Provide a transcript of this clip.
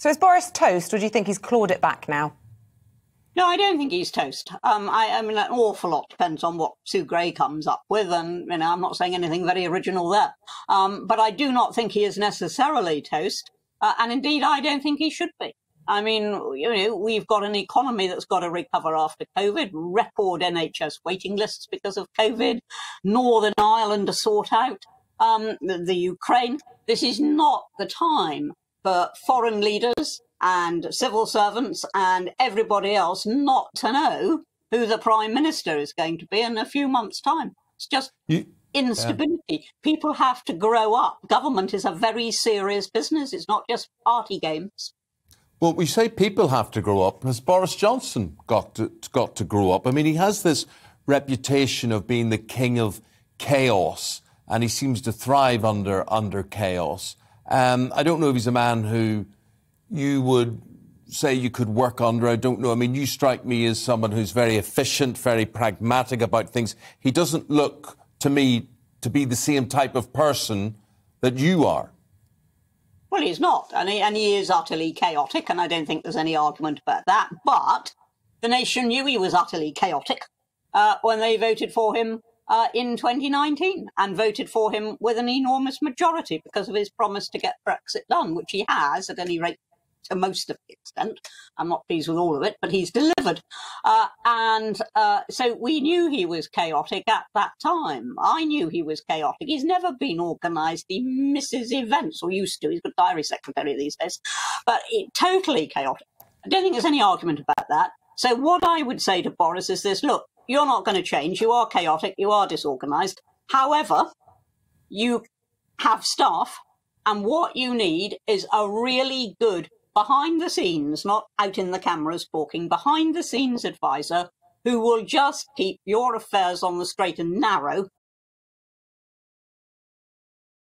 So is Boris toast, or do you think he's clawed it back now? No, I don't think he's toast. Um, I, I, mean, an awful lot depends on what Sue Gray comes up with, and you know, I'm not saying anything very original there. Um, but I do not think he is necessarily toast, uh, and indeed, I don't think he should be. I mean, you know, we've got an economy that's got to recover after COVID, record NHS waiting lists because of COVID, Northern Ireland to sort out, um, the, the Ukraine. This is not the time for foreign leaders and civil servants and everybody else not to know who the prime minister is going to be in a few months' time. It's just you, instability. Yeah. People have to grow up. Government is a very serious business. It's not just party games. Well, we say people have to grow up. Has Boris Johnson got to, got to grow up? I mean, he has this reputation of being the king of chaos, and he seems to thrive under under chaos. Um, I don't know if he's a man who you would say you could work under? I don't know. I mean, you strike me as someone who's very efficient, very pragmatic about things. He doesn't look to me to be the same type of person that you are. Well, he's not, and he, and he is utterly chaotic, and I don't think there's any argument about that. But the nation knew he was utterly chaotic uh, when they voted for him uh, in 2019 and voted for him with an enormous majority because of his promise to get Brexit done, which he has, at any rate, to most of the extent. I'm not pleased with all of it, but he's delivered. Uh, and uh, so we knew he was chaotic at that time. I knew he was chaotic. He's never been organised. He misses events, or used to. He's got diary secretary these days. But it, totally chaotic. I don't think there's any argument about that. So what I would say to Boris is this, look, you're not going to change. You are chaotic. You are disorganised. However, you have staff and what you need is a really good behind the scenes, not out in the cameras talking, behind the scenes advisor who will just keep your affairs on the straight and narrow